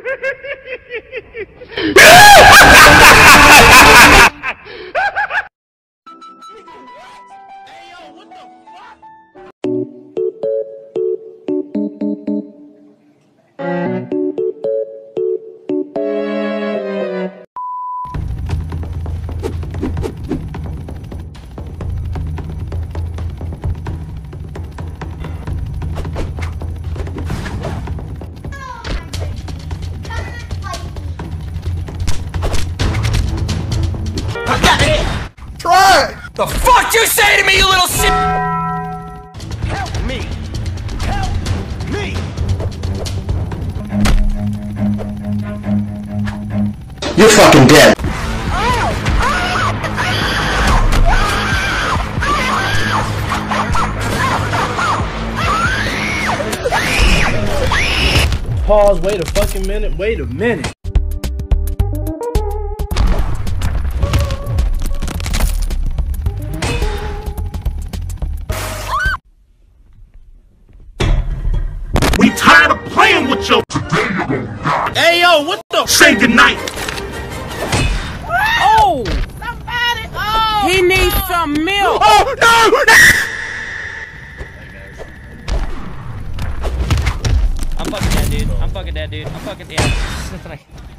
what the fuck? Try! The fuck you say to me, you little shit? Help me! Help me! You're fucking dead. Pause, wait a fucking minute, wait a minute. Hey yo, what the? say goodnight. Oh, Somebody, oh! he needs some milk. Oh no! I'm fucking dead, dude. I'm fucking dead, dude. I'm fucking yeah.